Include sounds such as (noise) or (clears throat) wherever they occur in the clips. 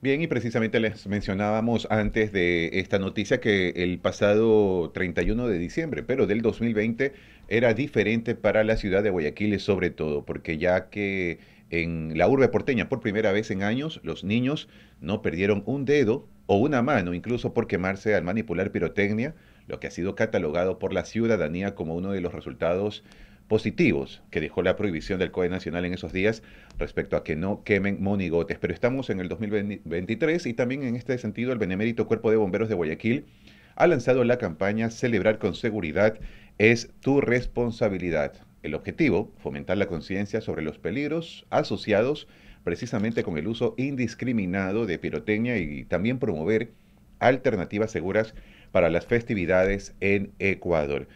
Bien, y precisamente les mencionábamos antes de esta noticia que el pasado 31 de diciembre, pero del 2020, era diferente para la ciudad de Guayaquil sobre todo, porque ya que en la urbe porteña por primera vez en años, los niños no perdieron un dedo o una mano, incluso por quemarse al manipular pirotecnia, lo que ha sido catalogado por la ciudadanía como uno de los resultados positivos que dejó la prohibición del COE Nacional en esos días respecto a que no quemen monigotes. Pero estamos en el 2023 y también en este sentido el Benemérito Cuerpo de Bomberos de Guayaquil ha lanzado la campaña Celebrar con Seguridad es tu responsabilidad. El objetivo, fomentar la conciencia sobre los peligros asociados precisamente con el uso indiscriminado de pirotecnia y también promover alternativas seguras para las festividades en Ecuador.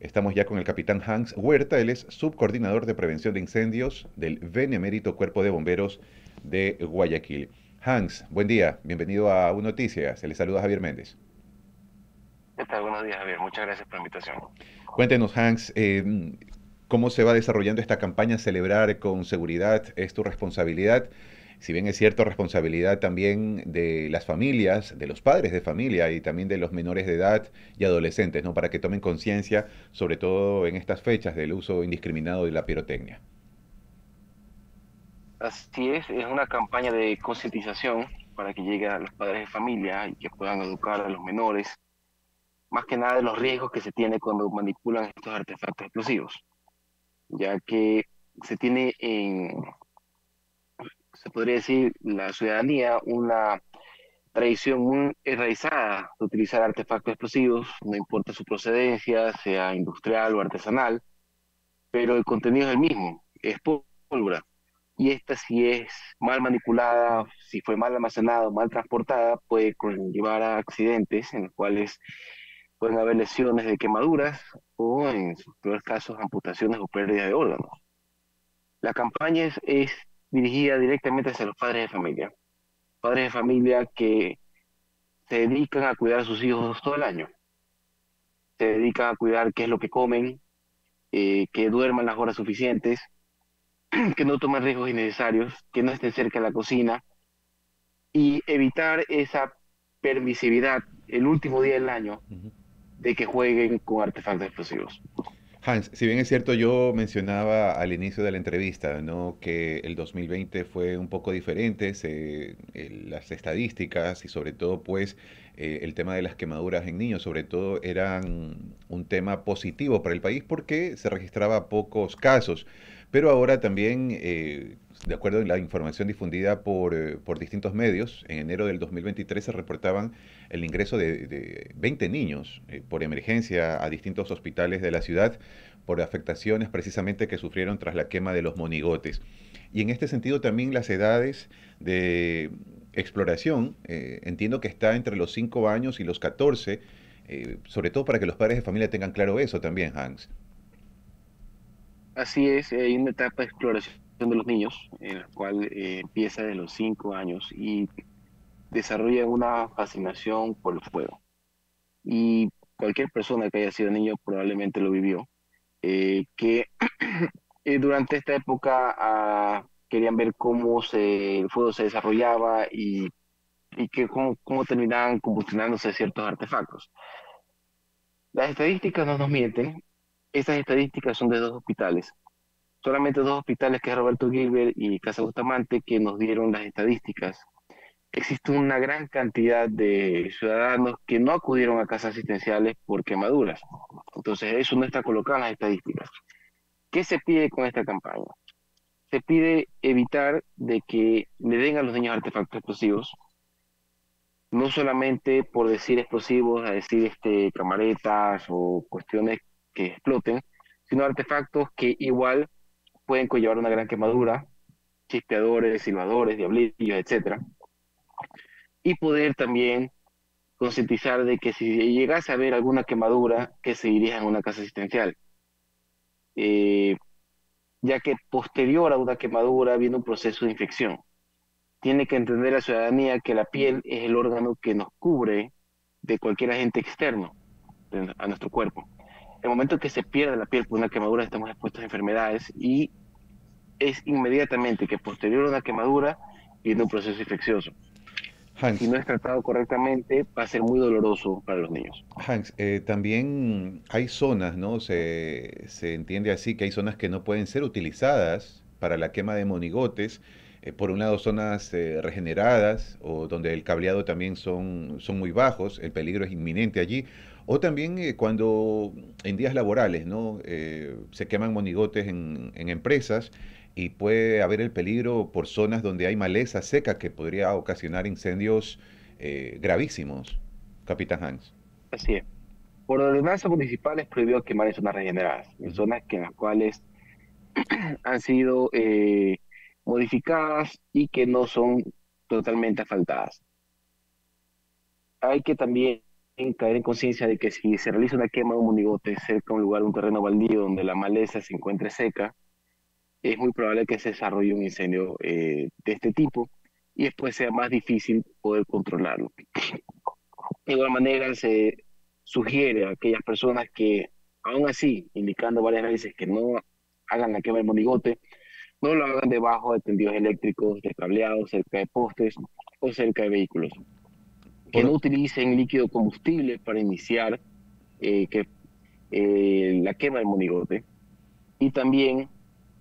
Estamos ya con el capitán Hans Huerta, él es subcoordinador de prevención de incendios del Benemérito Cuerpo de Bomberos de Guayaquil. Hans, buen día, bienvenido a Un Noticias, se le saluda Javier Méndez. ¿Qué tal? Buenos días, Javier, muchas gracias por la invitación. Cuéntenos, Hans, eh, cómo se va desarrollando esta campaña Celebrar con Seguridad es tu responsabilidad si bien es cierto, responsabilidad también de las familias, de los padres de familia y también de los menores de edad y adolescentes, ¿no? Para que tomen conciencia, sobre todo en estas fechas, del uso indiscriminado de la pirotecnia. Así es, es una campaña de concientización para que llegue a los padres de familia y que puedan educar a los menores, más que nada de los riesgos que se tiene cuando manipulan estos artefactos explosivos, ya que se tiene en, se podría decir, la ciudadanía una tradición muy enraizada de utilizar artefactos explosivos, no importa su procedencia, sea industrial o artesanal, pero el contenido es el mismo, es pólvora. Y esta si es mal manipulada, si fue mal almacenada mal transportada, puede conllevar a accidentes en los cuales pueden haber lesiones de quemaduras o en sus peores casos amputaciones o pérdida de órganos. La campaña es, es dirigida directamente hacia los padres de familia. Padres de familia que se dedican a cuidar a sus hijos todo el año. Se dedican a cuidar qué es lo que comen, eh, que duerman las horas suficientes, (clears throat) que no tomen riesgos innecesarios, que no estén cerca de la cocina y evitar esa permisividad el último día del año de que jueguen con artefactos explosivos. Hans, si bien es cierto, yo mencionaba al inicio de la entrevista ¿no? que el 2020 fue un poco diferente, las estadísticas y sobre todo pues eh, el tema de las quemaduras en niños, sobre todo eran un tema positivo para el país porque se registraba pocos casos. Pero ahora también, eh, de acuerdo a la información difundida por, eh, por, distintos medios, en enero del 2023 se reportaban el ingreso de, 20 niños eh, por emergencia a distintos hospitales de la ciudad por afectaciones precisamente que sufrieron tras la quema de los monigotes. Y en este sentido también las edades de exploración, entiendo que está entre los 5 años y los 14, sobre todo para que los padres de familia tengan claro eso también, Hans. Así es, hay una etapa de exploración de los niños, en la cual eh, empieza de los 5 años y desarrolla una fascinación por el fuego. Y cualquier persona que haya sido niño probablemente lo vivió, eh, que (clears throat) eh, durante esta época ah, querían ver cómo se, el fuego se desarrollaba y, y que cómo, cómo terminaban combustionándose ciertos artefactos. Las estadísticas no nos mienten esas estadísticas son de dos hospitales. Solamente dos hospitales, que es Roberto Gilbert y Casa Bustamante, que nos dieron las estadísticas. Existe una gran cantidad de ciudadanos que no acudieron a casas asistenciales por quemaduras. Entonces, eso no está colocado en las estadísticas. ¿Qué se pide con esta campaña? Se pide evitar de que le den a los niños artefactos explosivos, no solamente por decir explosivos, a decir este, camaretas o cuestiones que exploten, sino artefactos que igual pueden conllevar una gran quemadura, chispeadores, silbadores, diablillos, etc. Y poder también concientizar de que si llegase a haber alguna quemadura, que se dirija a una casa asistencial. Eh, ya que posterior a una quemadura viene un proceso de infección. Tiene que entender la ciudadanía que la piel es el órgano que nos cubre de cualquier agente externo a nuestro cuerpo el momento que se pierde la piel por una quemadura estamos expuestos a enfermedades y es inmediatamente que posterior a una quemadura viene un proceso infeccioso. si no es tratado correctamente, va a ser muy doloroso para los niños. Hans, eh, también hay zonas, ¿no? Se, se, entiende así que hay zonas que no pueden ser utilizadas para la quema de monigotes. Eh, por un lado, zonas eh, regeneradas o donde el cableado también son, son muy bajos, el peligro es inminente allí. O también cuando en días laborales, ¿no? se queman monigotes en, en empresas y puede haber el peligro por zonas donde hay maleza seca que podría ocasionar incendios eh, gravísimos, Capitán Hans. Así es. Por ordenanza municipal es prohibido quemar en zonas regeneradas, en zonas que en las cuales (clears throat) han sido eh, modificadas y que no son totalmente asfaltadas. Hay que también caer en conciencia de que si se realiza una quema de un monigote cerca de un lugar, un terreno baldío donde la maleza se encuentre seca, es muy probable que se desarrolle un incendio eh, de este tipo y después sea más difícil poder controlarlo. De igual manera, se sugiere a aquellas personas que, aún así, indicando varias veces que no hagan la quema del monigote, no lo hagan debajo de tendidos eléctricos, de cableados, cerca de postes o cerca de vehículos. Que no utilicen líquido combustible para iniciar eh, que, eh, la quema del monigote. Y también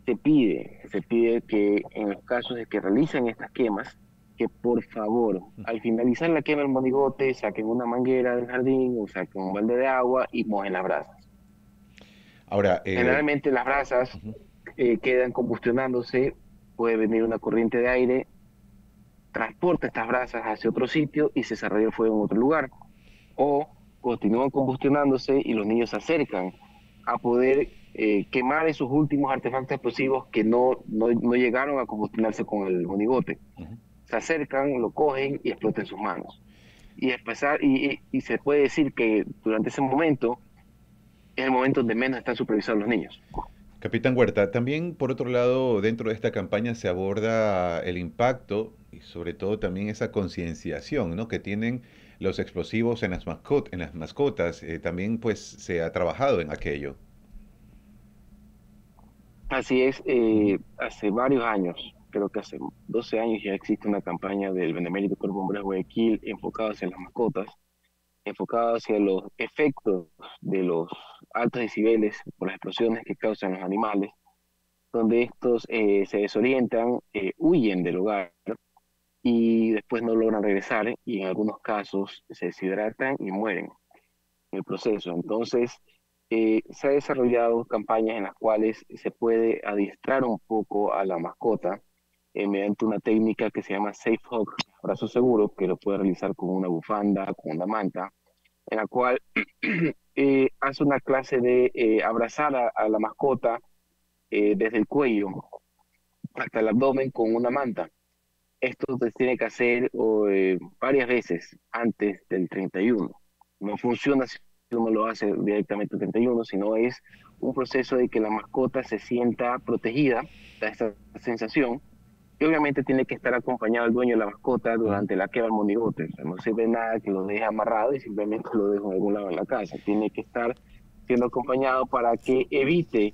se pide, se pide que en los casos de que realicen estas quemas, que por favor, al finalizar la quema del monigote, saquen una manguera del jardín o saquen un balde de agua y mojen las brasas. Ahora, eh, Generalmente las brasas eh, quedan combustionándose, puede venir una corriente de aire, transporta estas brasas hacia otro sitio y se desarrolla el fuego en otro lugar. O continúan combustionándose y los niños se acercan a poder eh, quemar esos últimos artefactos explosivos que no, no, llegaron a combustionarse con el monigote. Se acercan, lo cogen y explotan sus manos. Y, empezar, y, y, se puede decir que durante ese momento es el momento donde menos están supervisados los niños. Capitán Huerta, también por otro lado, dentro de esta campaña se aborda el impacto y sobre todo también esa concienciación ¿no? que tienen los explosivos en las, en las mascotas. Eh, también pues se ha trabajado en aquello. Así es, eh, hace varios años, creo que hace 12 años ya existe una campaña del Benemérito Cuerpo Bomberos Guayaquil enfocada hacia las mascotas, enfocada hacia los efectos de los altos decibeles por las explosiones que causan los animales, donde estos eh, se desorientan, eh, huyen del hogar y después no logran regresar y en algunos casos se deshidratan y mueren en el proceso. Entonces, eh, se han desarrollado campañas en las cuales se puede adiestrar un poco a la mascota eh, mediante una técnica que se llama Safe Hug, brazo seguro, que lo puede realizar con una bufanda, con una manta, en la cual (clears throat) eh, hace una clase de abrazar a, la mascota desde el cuello hasta el abdomen con una manta. Esto se tiene que hacer varias veces antes del 31. No funciona uno lo hace directamente el 31, sino es un proceso de que la mascota se sienta protegida, da esta sensación, y obviamente tiene que estar acompañado el dueño de la mascota durante la quema del monigote. O sea, no sirve nada que lo deje amarrado y simplemente lo deje en algún lado en la casa. Tiene que estar siendo acompañado para que evite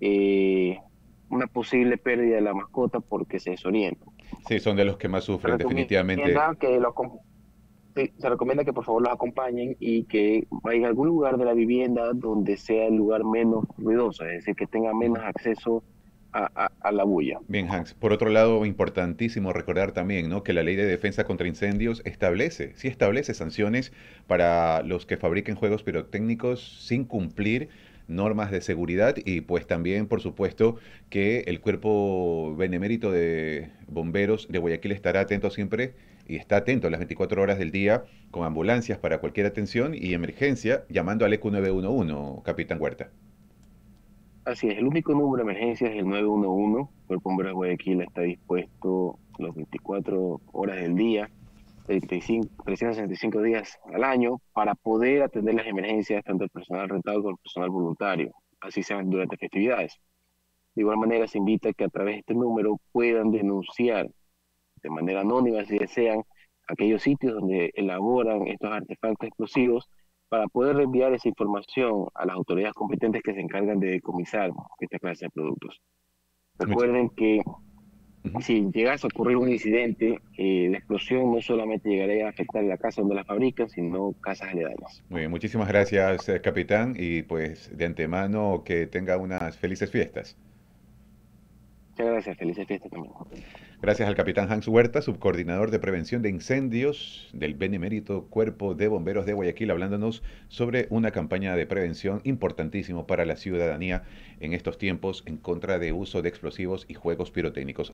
eh, una posible pérdida de la mascota porque se desorienta. Sí, son de los que más sufren, definitivamente. Que se recomienda que por favor los acompañen y que vayan a algún lugar de la vivienda donde sea el lugar menos ruidoso, es decir, que tenga menos acceso a, la bulla. Bien, Hans. Por otro lado, importantísimo recordar también ¿no? que la ley de defensa contra incendios establece, sí establece sanciones para los que fabriquen juegos pirotécnicos sin cumplir normas de seguridad y pues también, por supuesto, que el cuerpo benemérito de bomberos de Guayaquil estará atento siempre y está atento a las 24 horas del día con ambulancias para cualquier atención y emergencia llamando al EQ 911, Capitán Huerta. Así es, el único número de emergencia es el 911. El Bombero de Guayaquil está dispuesto las 24 horas del día, 35, 365 días al año, para poder atender las emergencias tanto el personal rentado como el personal voluntario, así sean durante festividades. De igual manera, se invita a que a través de este número puedan denunciar de manera anónima, si desean, aquellos sitios donde elaboran estos artefactos explosivos para poder enviar esa información a las autoridades competentes que se encargan de decomisar esta clase de productos. Recuerden que Si llegase a ocurrir un incidente, eh, la explosión no solamente llegaría a afectar la casa donde la fabrican, sino casas aledañas. Muy bien, muchísimas gracias, eh, capitán, y pues de antemano que tenga unas felices fiestas. Muchas gracias, felices fiestas también. Gracias al capitán Hans Huerta, subcoordinador de prevención de incendios del Benemérito Cuerpo de Bomberos de Guayaquil, hablándonos sobre una campaña de prevención importantísimo para la ciudadanía en estos tiempos en contra de uso de explosivos y juegos pirotécnicos.